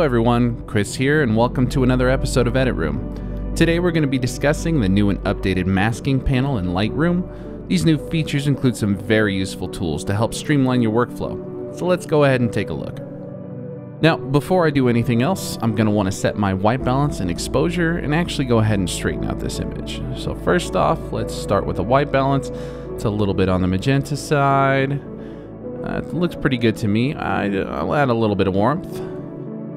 everyone, Chris here, and welcome to another episode of Edit Room. Today we're going to be discussing the new and updated masking panel in Lightroom. These new features include some very useful tools to help streamline your workflow. So let's go ahead and take a look. Now, before I do anything else, I'm going to want to set my white balance and exposure and actually go ahead and straighten out this image. So first off, let's start with a white balance. It's a little bit on the magenta side. Uh, it looks pretty good to me. I, will add a little bit of warmth.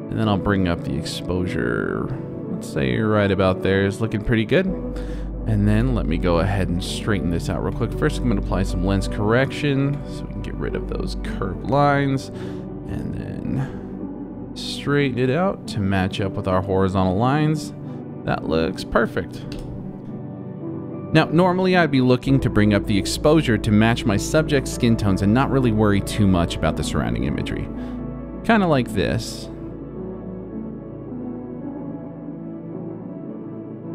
And then I'll bring up the exposure. Let's say right about there is looking pretty good. And then let me go ahead and straighten this out real quick. First, I'm going to apply some lens correction so we can get rid of those curved lines. And then straighten it out to match up with our horizontal lines. That looks perfect. Now, normally I'd be looking to bring up the exposure to match my subject's skin tones and not really worry too much about the surrounding imagery. Kind of like this.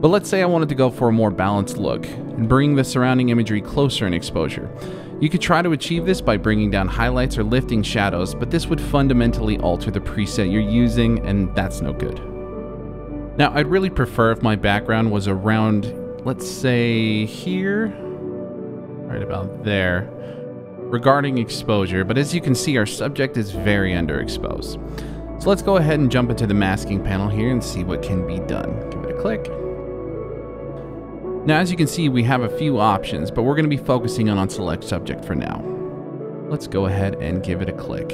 But let's say I wanted to go for a more balanced look and bring the surrounding imagery closer in exposure. You could try to achieve this by bringing down highlights or lifting shadows, but this would fundamentally alter the preset you're using, and that's no good. Now, I'd really prefer if my background was around, let's say here, right about there, regarding exposure, but as you can see, our subject is very underexposed. So let's go ahead and jump into the masking panel here and see what can be done. Give it a click. Now, as you can see, we have a few options, but we're going to be focusing on, on select subject for now. Let's go ahead and give it a click.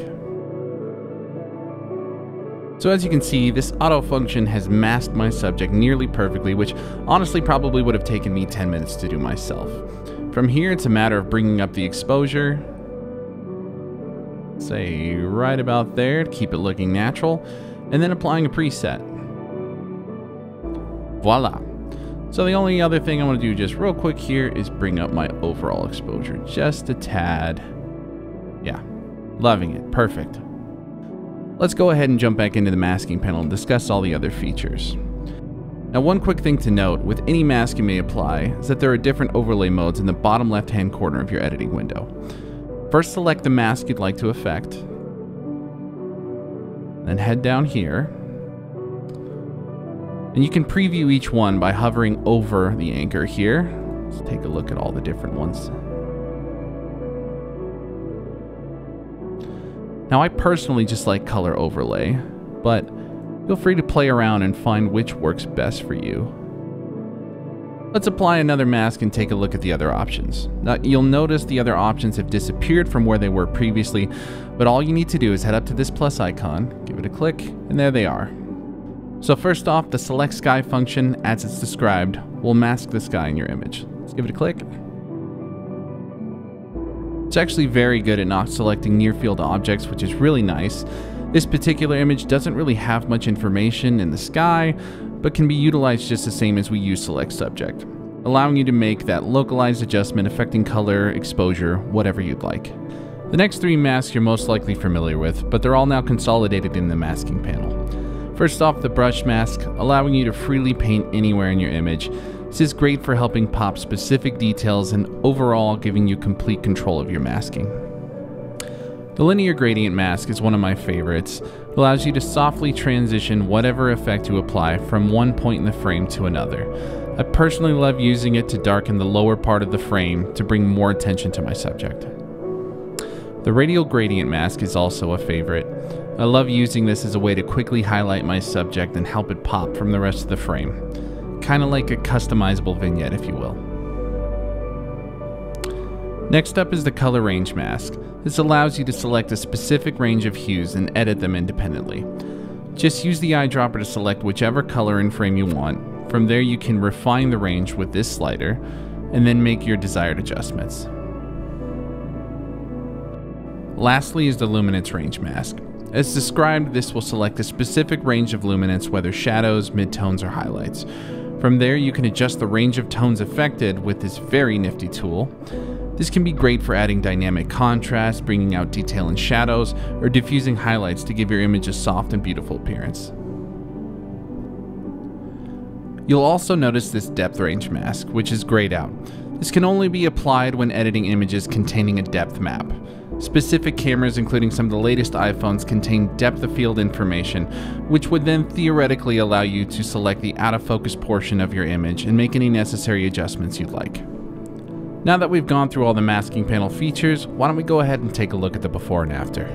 So as you can see, this auto function has masked my subject nearly perfectly, which honestly probably would have taken me 10 minutes to do myself. From here, it's a matter of bringing up the exposure, say right about there to keep it looking natural, and then applying a preset. Voila. So the only other thing I want to do just real quick here is bring up my overall exposure just a tad. Yeah, loving it. Perfect. Let's go ahead and jump back into the masking panel and discuss all the other features. Now one quick thing to note with any mask you may apply is that there are different overlay modes in the bottom left hand corner of your editing window. First select the mask you'd like to affect, then head down here and you can preview each one by hovering over the anchor here. Let's take a look at all the different ones. Now I personally just like color overlay, but feel free to play around and find which works best for you. Let's apply another mask and take a look at the other options. Now you'll notice the other options have disappeared from where they were previously, but all you need to do is head up to this plus icon, give it a click, and there they are. So first off, the select sky function, as it's described, will mask the sky in your image. Let's give it a click. It's actually very good at not selecting near field objects, which is really nice. This particular image doesn't really have much information in the sky, but can be utilized just the same as we use select subject, allowing you to make that localized adjustment affecting color, exposure, whatever you'd like. The next three masks you're most likely familiar with, but they're all now consolidated in the masking panel. First off, the brush mask, allowing you to freely paint anywhere in your image. This is great for helping pop specific details and overall giving you complete control of your masking. The linear gradient mask is one of my favorites. It allows you to softly transition whatever effect you apply from one point in the frame to another. I personally love using it to darken the lower part of the frame to bring more attention to my subject. The radial gradient mask is also a favorite. I love using this as a way to quickly highlight my subject and help it pop from the rest of the frame. Kind of like a customizable vignette, if you will. Next up is the color range mask. This allows you to select a specific range of hues and edit them independently. Just use the eyedropper to select whichever color and frame you want. From there you can refine the range with this slider, and then make your desired adjustments. Lastly is the luminance range mask. As described, this will select a specific range of luminance, whether shadows, midtones, or highlights. From there, you can adjust the range of tones affected with this very nifty tool. This can be great for adding dynamic contrast, bringing out detail in shadows, or diffusing highlights to give your image a soft and beautiful appearance. You'll also notice this depth range mask, which is grayed out. This can only be applied when editing images containing a depth map. Specific cameras, including some of the latest iPhones, contain depth of field information, which would then theoretically allow you to select the out of focus portion of your image and make any necessary adjustments you'd like. Now that we've gone through all the masking panel features, why don't we go ahead and take a look at the before and after.